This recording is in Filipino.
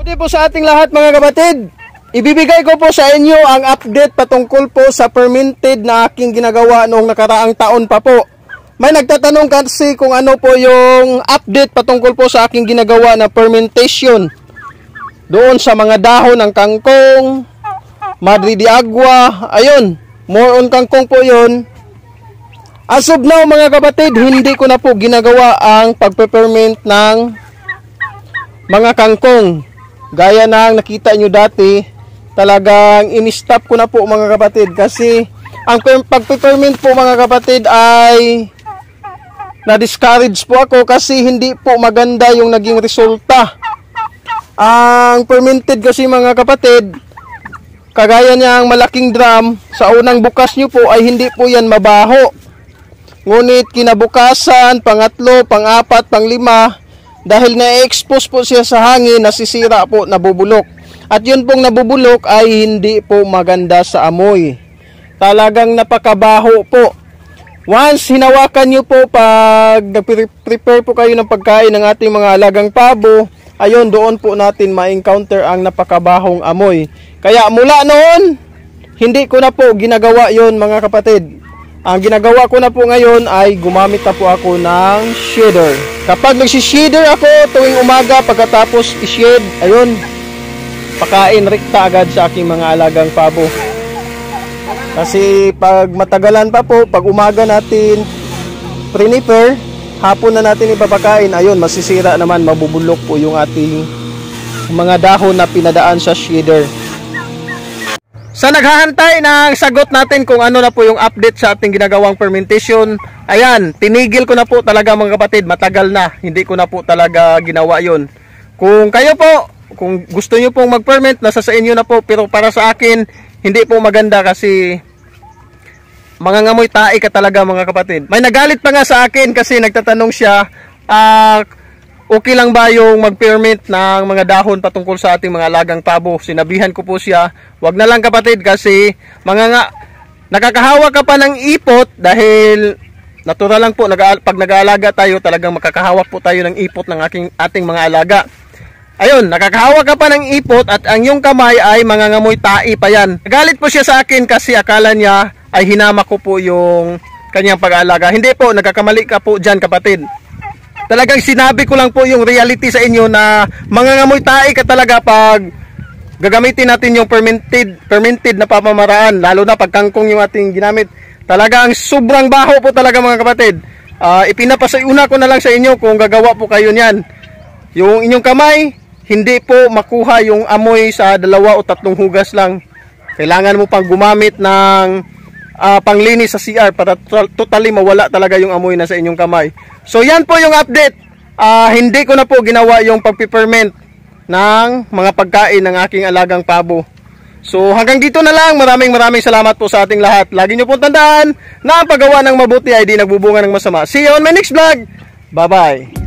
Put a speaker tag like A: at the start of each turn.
A: Buti po sa ating lahat mga kapatid. Ibibigay ko po sa inyo ang update patungkol po sa fermented na aking ginagawa noong nakaraang taon pa po. May nagtatanong kasi kung ano po yung update patungkol po sa aking ginagawa na fermentation. Doon sa mga dahon ng kangkong, Madre de Agua, ayun, more on kangkong po yun. As of now mga kapatid, hindi ko na po ginagawa ang pagpe-ferment ng mga kangkong. Gaya ng nakita nyo dati, talagang in-stop ko na po mga kapatid kasi ang pagpe-ferment po mga kapatid ay na-discourage po ako kasi hindi po maganda yung naging resulta. Ang fermented kasi mga kapatid, kagaya niyang malaking drum, sa unang bukas nyo po ay hindi po yan mabaho. Ngunit kinabukasan, pangatlo, pangapat, panglima, dahil na-expose po siya sa hangin, nasisira po, nabubulok. At yun pong nabubulok ay hindi po maganda sa amoy. Talagang napakabaho po. Once hinawakan nyo po pag prepare po kayo ng pagkain ng ating mga alagang pabo, ayun doon po natin ma-encounter ang napakabahong amoy. Kaya mula noon, hindi ko na po ginagawa yon mga kapatid. Ang ginagawa ko na po ngayon ay gumamit na po ako ng shader. Kapag nagsi-shader ako tuwing umaga pagkatapos i-shed, ayun, pakain rikta agad sa aking mga alagang pabo. Kasi pag matagalan pa po, pag umaga natin prepare, hapon na natin ipapakain, ayun, masisira naman, mabubulok po yung ating mga dahon na pinadaan sa shader. Sa naghahantay ng sagot natin kung ano na po yung update sa ating ginagawang fermentation, ayan, tinigil ko na po talaga mga kapatid, matagal na, hindi ko na po talaga ginawa yon. Kung kayo po, kung gusto nyo pong mag-ferment, nasa sa inyo na po, pero para sa akin, hindi po maganda kasi mga ngamoy tae ka talaga mga kapatid. May nagalit pa nga sa akin kasi nagtatanong siya, uh, okay lang ba yung mag-ferment ng mga dahon patungkol sa ating mga alagang pabo? Sinabihan ko po siya, wag na lang kapatid kasi mga nga, nakakahawa ka pa ng ipot dahil natural lang po, nag pag nag-aalaga tayo, talagang makakahawak po tayo ng ipot ng aking, ating mga alaga. Ayun, nakakahawa ka pa ng ipot at ang iyong kamay ay mangangamoy tae pa yan. Nagalit po siya sa akin kasi akala niya ay hinama ko po yung kanyang pag-aalaga. Hindi po, nagkakamali ka po dyan kapatid. Talagang sinabi ko lang po yung reality sa inyo na mangangamoy tae ka talaga pag gagamitin natin yung fermented, fermented na pamamaraan. Lalo na pag kangkong yung ating ginamit. Talagang sobrang baho po talaga mga kapatid. Uh, ipinapasayuna ko na lang sa inyo kung gagawa po kayo niyan. Yung inyong kamay, hindi po makuha yung amoy sa dalawa o tatlong hugas lang. Kailangan mo pang gumamit ng uh, panglinis sa CR para totally mawala talaga yung amoy na sa inyong kamay. So yan po yung update. Uh, hindi ko na po ginawa yung pagpiperment ng mga pagkain ng aking alagang pabo. So hanggang dito na lang. Maraming maraming salamat po sa ating lahat. Lagi nyo po tandaan na ang paggawa ng mabuti ay di nagbubunga ng masama. See you on my next vlog. Bye bye.